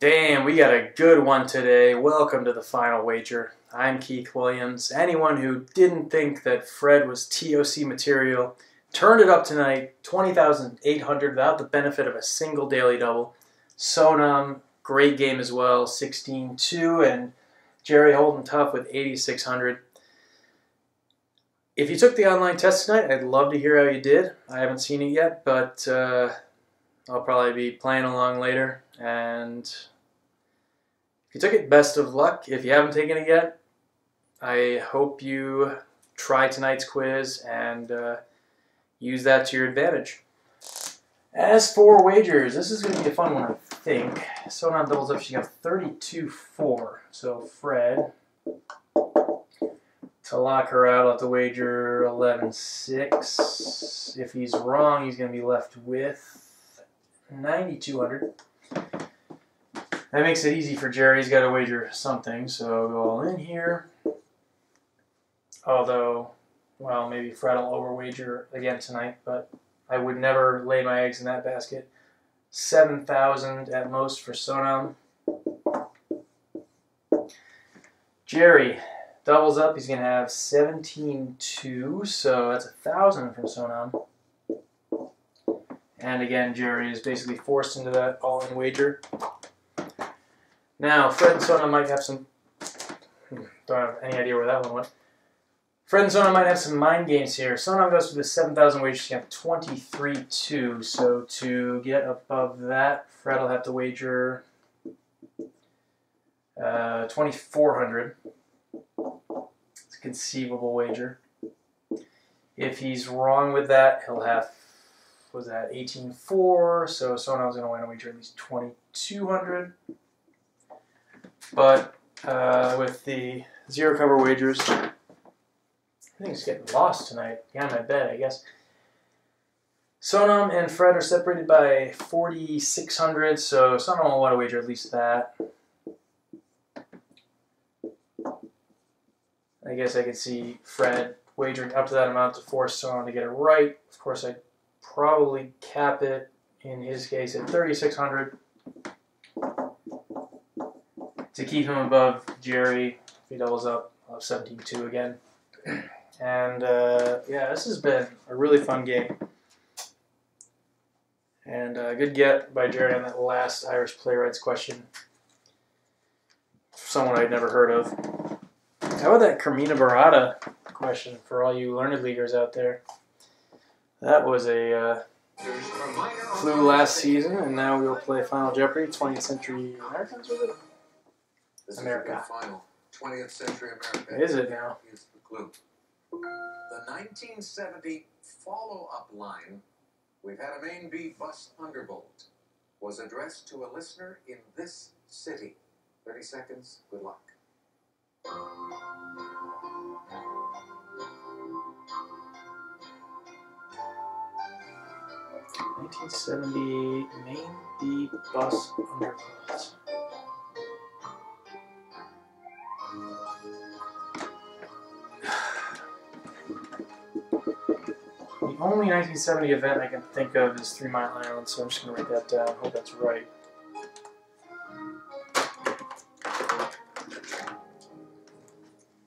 Damn, we got a good one today. Welcome to the final wager. I'm Keith Williams. Anyone who didn't think that Fred was TOC material turned it up tonight 20,800 without the benefit of a single daily double. Sonam, great game as well, 16 2, and Gerry Holden tough with 8,600. If you took the online test tonight, I'd love to hear how you did. I haven't seen it yet, but uh, I'll probably be playing along later. And if you took it, best of luck. If you haven't taken it yet, I hope you try tonight's quiz and uh, use that to your advantage. As for wagers, this is going to be a fun one, I think. Sonam doubles up. She got 32-4. So Fred, to lock her out, I'll have to wager 11-6. If he's wrong, he's going to be left with 9,200. That makes it easy for Gerry. He's got to wager something, so go all in here. Although, well, maybe Fred will overwager again tonight, but I would never lay my eggs in that basket. 7,000 at most for Sonam. Gerry doubles up. He's going to have 17-2, so that's a 1,000 from Sonam. And again, Gerry is basically forced into that all-in wager. Now, Fred and Sonam might have some... Don't have any idea where that one went. Fred and Sonam might have some mind games here. Sonam goes for the 7,000 wager. Got 23-2. So to get above that, Fred will have to wager uh, 2,400. It's a conceivable wager. If he's wrong with that, he'll have, was that, 18-4. So Sonam's going to win a wager at least 2,200. But uh, with the zero cover wagers, Everything's getting lost tonight. Behind my bed, I guess. Sonam and Fred are separated by 4,600, so Sonam will want to wager at least that. I guess I could see Fred wagering up to that amount to force Sonam to get it right. Of course, I'd probably cap it, in his case, at 3,600 to keep him above Gerry. He doubles up, I'll have 17-2 again. And uh, yeah, this has been a really fun game. And a good get by Gerry on that last Irish playwrights question. Someone I'd never heard of. How about that Carmina Burana question for all you learned leaguers out there? That was a uh, flew last season, and now we'll play Final Jeopardy 20th Century Americans, was it? This America. is the final 20th century America. Is it now? Here's the clue. The 1970 follow-up line, "We've had a main B bus undervolt," was addressed to a listener in this city. 30 seconds. Good luck. 1970 Main B bus undervolt. Only 1970 event I can think of is Three Mile Island, so I'm just going to write that down. Hope that's right.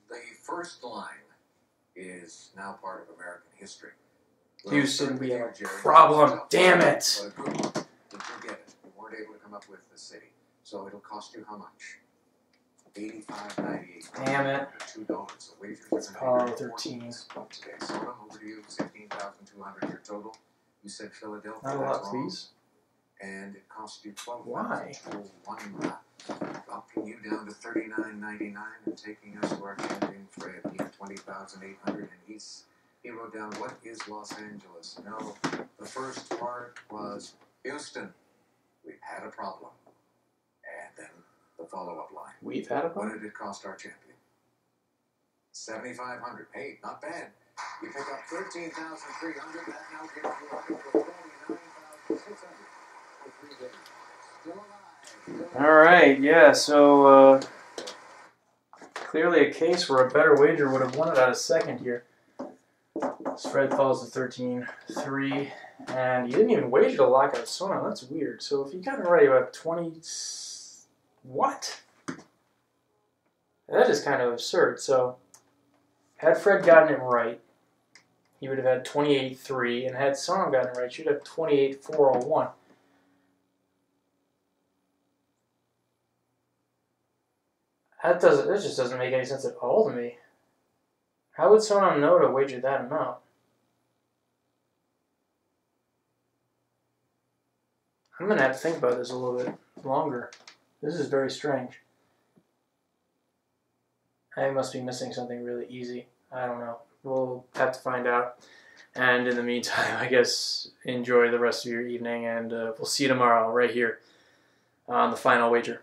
The first line is now part of American history. Houston, we have a problem. Damn it. But a good one. Did you get it? You weren't able to come up with the city. So it'll cost you how much? Eighty-five ninety-eight. Damn it. Two dollars. So wagers It's are gonna Apollo be 13. Okay, so I'm over to you. Sixteen thousand two hundred your total. You said Philadelphia. Not a lot, please. And it cost you twelve Why? one lap. Dropping you down to thirty-nine ninety-nine and taking us to our Fred. He twenty thousand eight hundred, and he's he wrote down what is Los Angeles. No, the first part was Houston. We've had a problem, the follow-up line. We've had a What did it cost our champion? Seventy-five hundred. Hey, not bad. You pick up thirteen thousand three hundred. That now gives you up to forty-nine thousand six hundred for three days. Still alive. Still All right, yeah, so uh, clearly a case where a better wager would have won it out of second here. Fred falls to 13 3, and you didn't even wager to lock out Sona. That's weird. So if you got it right, you have 20, What? That is kind of absurd. So, had Fred gotten it right, he would have had 28-3, and had Sonam gotten it right, she'd have 28-401. That doesn't. That just doesn't make any sense at all to me. How would Sonam know to wager that amount? I'm gonna have to think about this a little bit longer. This is very strange. I must be missing something really easy. I don't know. We'll have to find out. And in the meantime, I guess enjoy the rest of your evening, and uh, we'll see you tomorrow right here on the final wager.